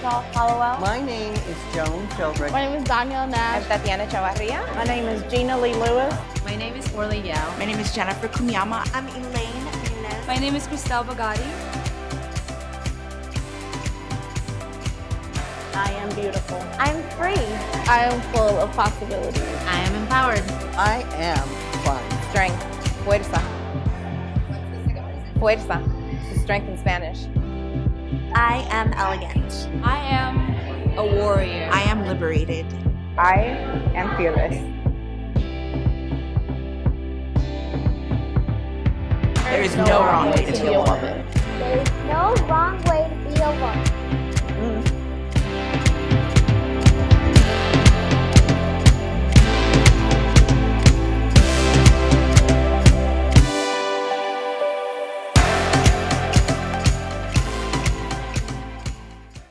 Hallowell. My name is Joan Childress. My name is Danielle Nash. I'm Tatiana Chavarria. My name is Gina Lee Lewis. My name is Orly Yao. My name is Jennifer Kunyama. I'm Elaine Nunez. My name is Cristel Bagati. I am beautiful. I'm free. I am full of possibilities. I am empowered. I am fun. Strength. Fuerza. Fuerza. It's strength in Spanish. I am elegant. I am a warrior. I am liberated. I am fearless. There is no wrong way to be a woman. There's no wrong